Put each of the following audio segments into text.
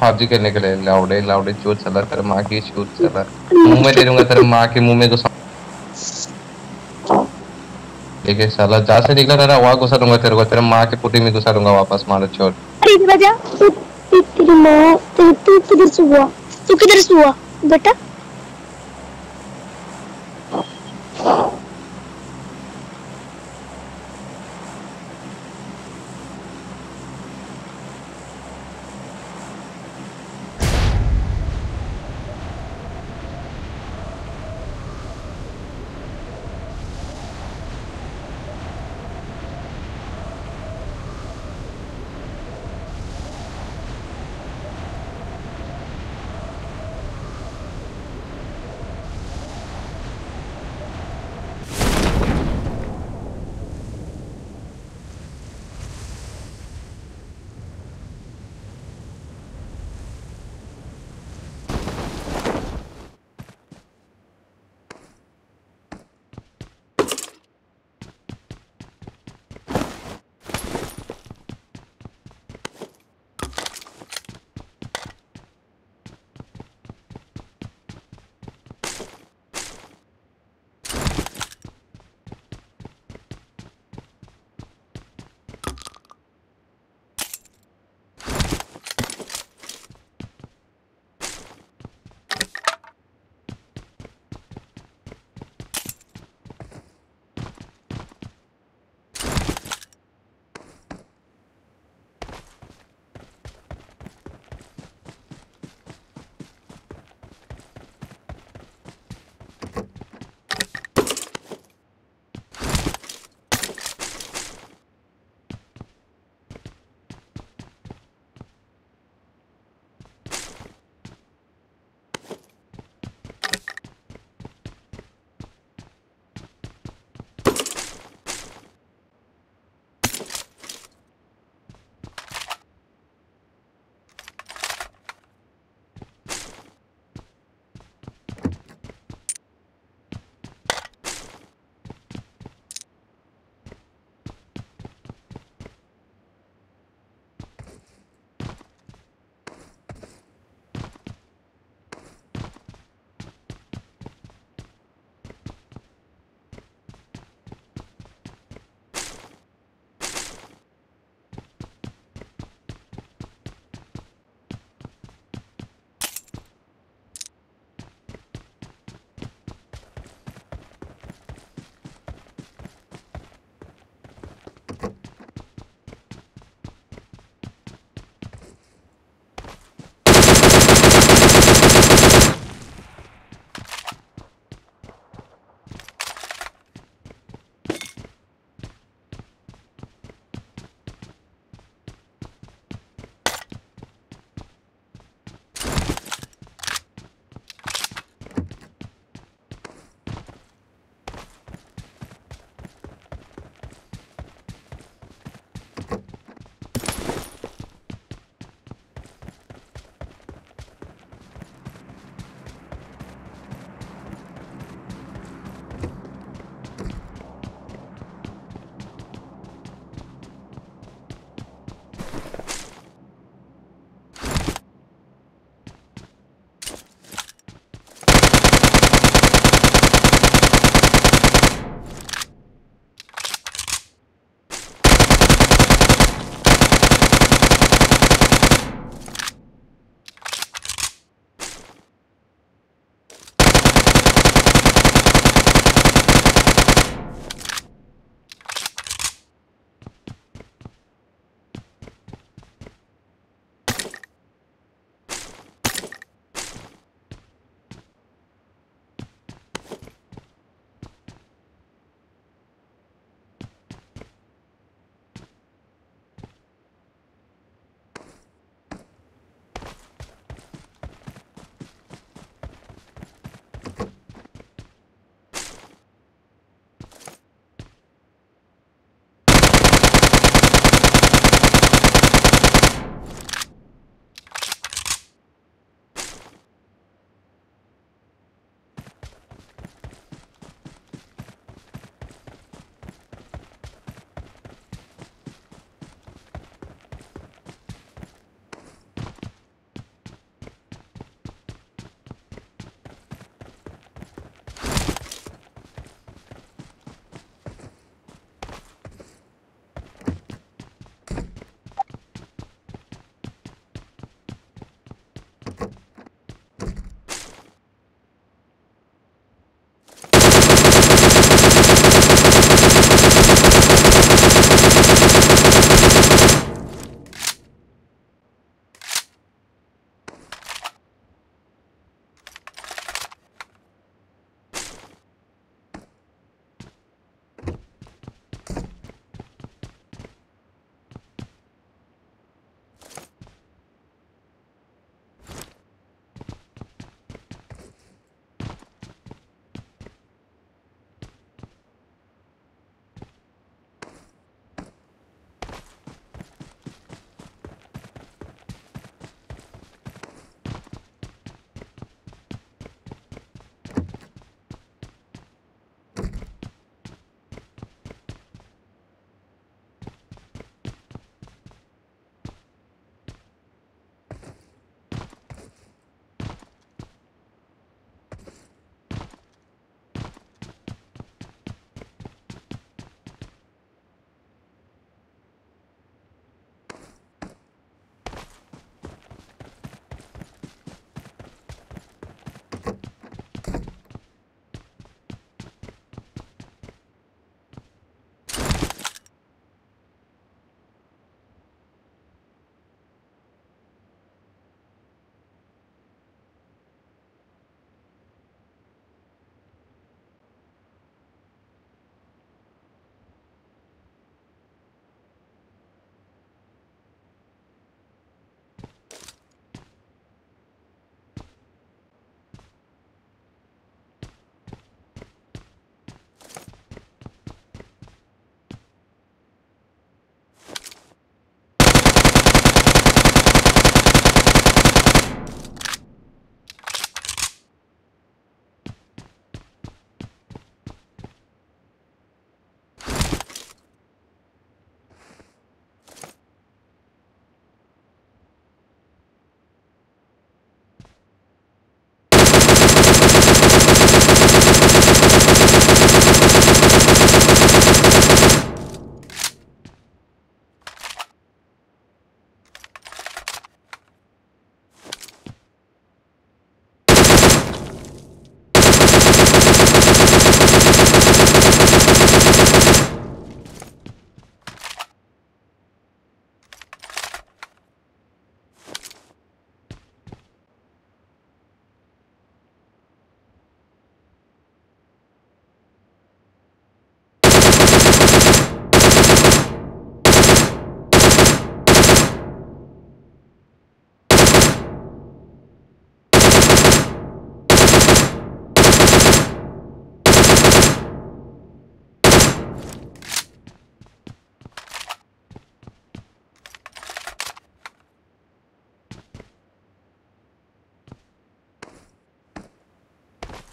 PUBG करने के लिए लाउडे लाउडे चोट चला तेरे माँ की चोट चला मुँह में दे तेरे माँ के मुँह में घुसा ठीक है साला जहाँ से निकला तेरा वहाँ घुसा दूँगा तेरे को तेरे माँ के पुटी में घुसा दूँगा वापस मारो ठीक इधर आजा तू तू- तेरी माँ तू तू किधर से हुआ तू किधर से हुआ बेटा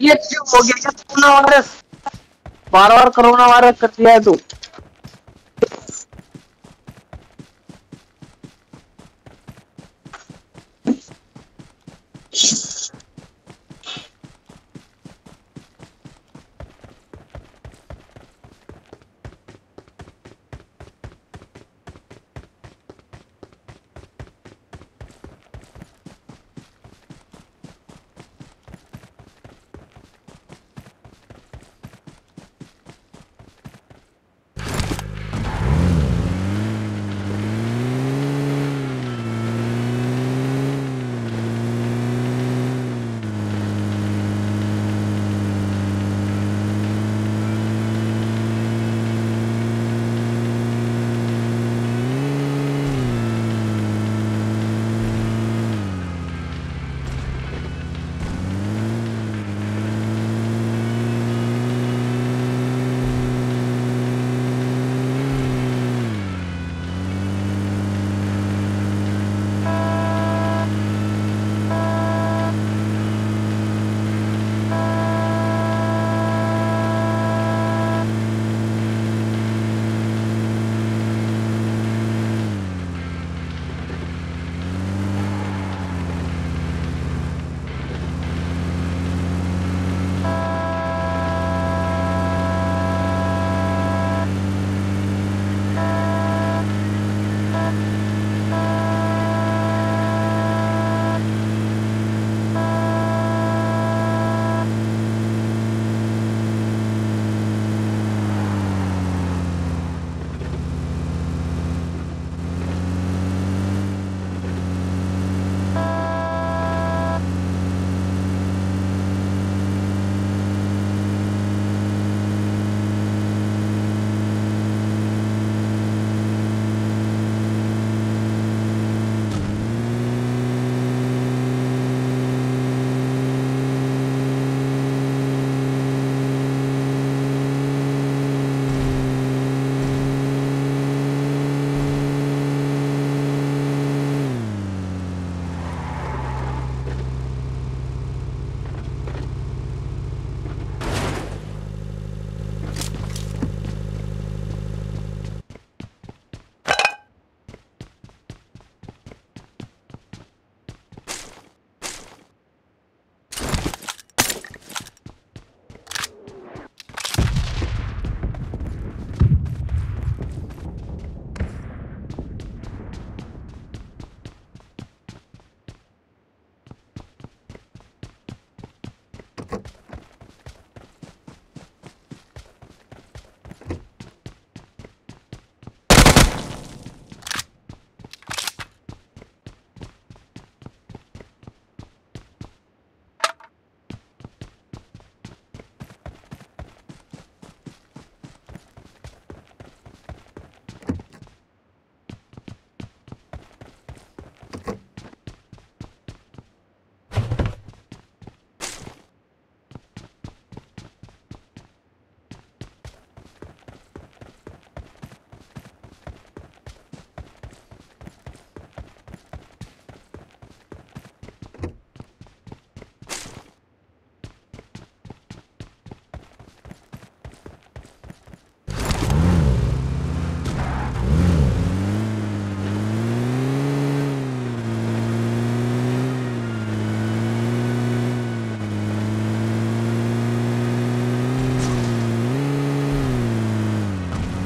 ये क्यों हो गया क्या कोरोना वायरस बार बार कोरोना वायरस कर दिया है तू।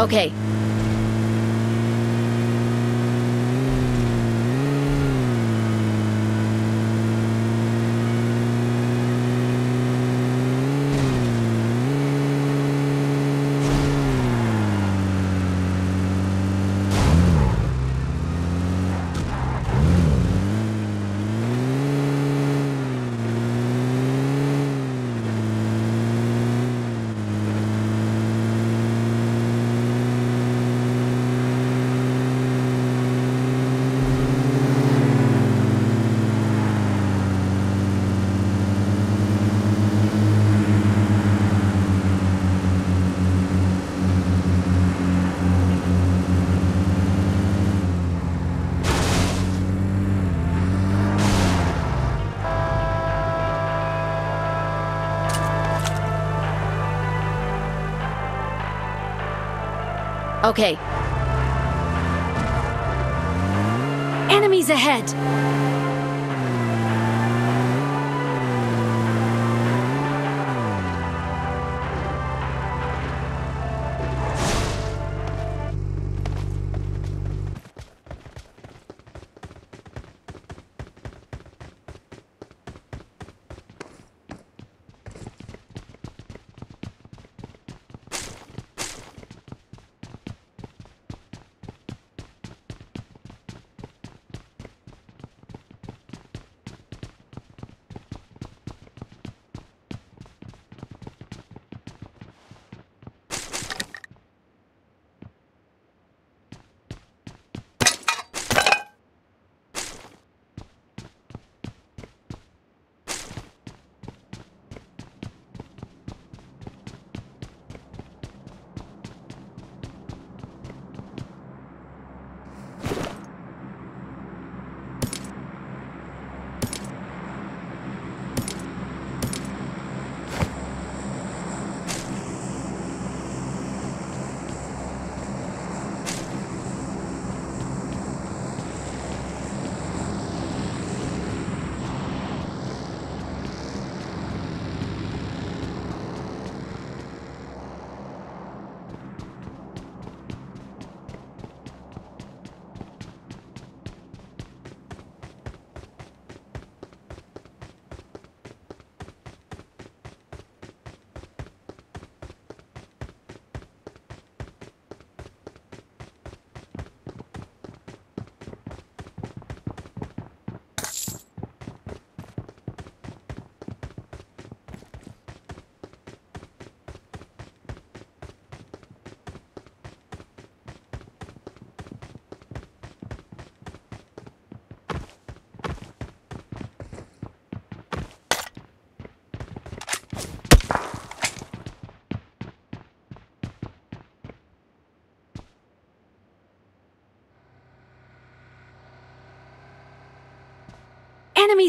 Okay. Okay. Enemies ahead!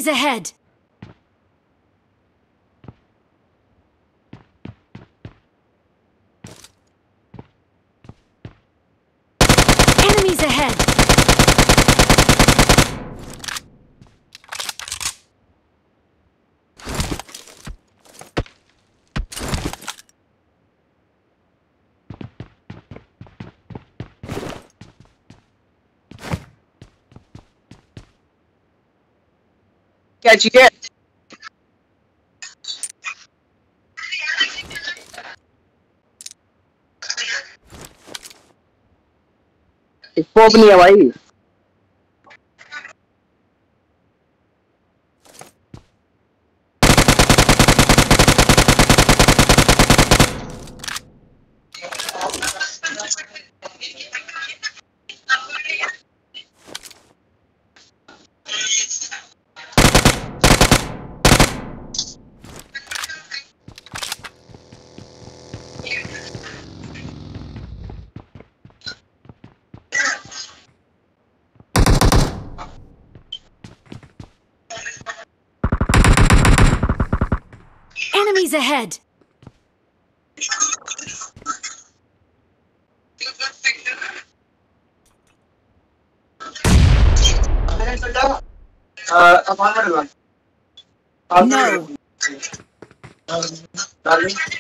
Enemies ahead! Catch you did. It's Bobby, me, are?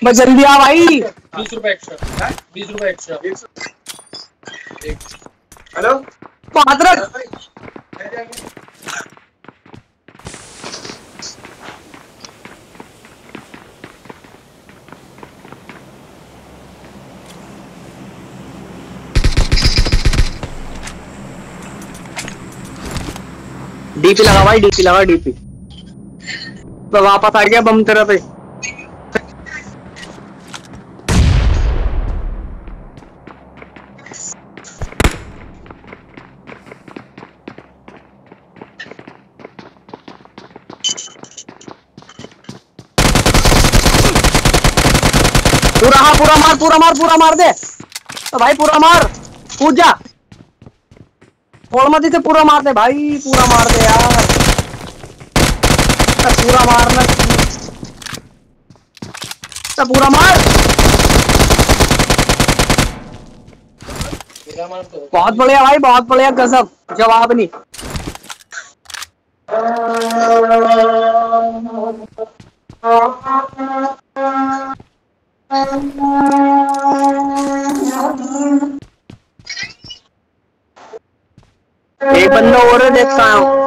बस जल्दी आ भाई। बीस रुपए एक्स्ट्रा बीस रुपए एक्स्ट्रा हेलो? रख डीपी लगा भाई डीपी लगा डीपी। तो वापस आ गया बम तेरा पे। पूरा हाँ पूरा मार पूरा मार पूरा मार दे। तो भाई, पूरा मार। कूद जा। छोड़ मत इसे, पूरा मार दे। भाई, पूरा मार दे यार। पूरा मारना तो पूरा मार। बहुत बढ़िया भाई बहुत बढ़िया गजब जवाब नहीं। एक बंदा और देखता हूँ।